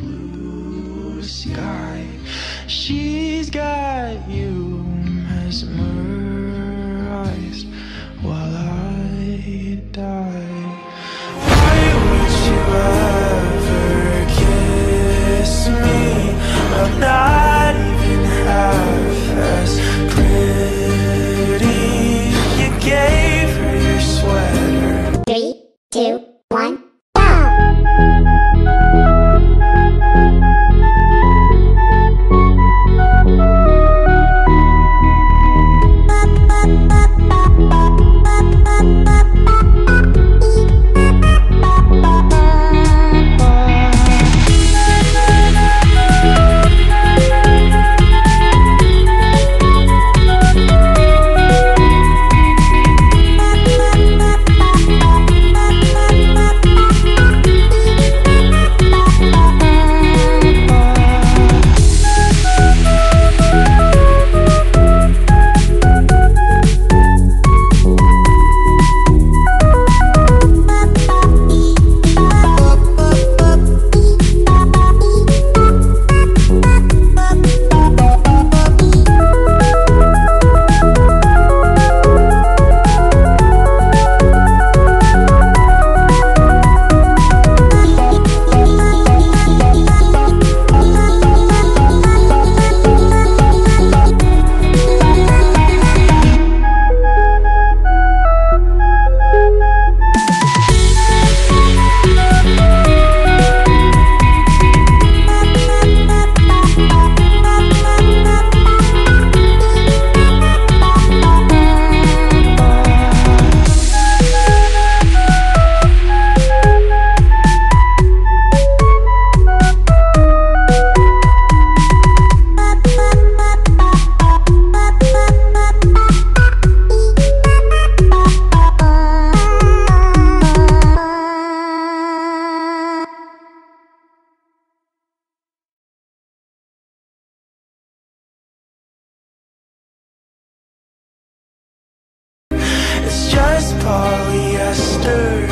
blue sky. She's got you mesmerized while I die. Why would you ever kiss me? I'm not even half as pretty. You gave her your sweater. Three, two, one, go! Polyester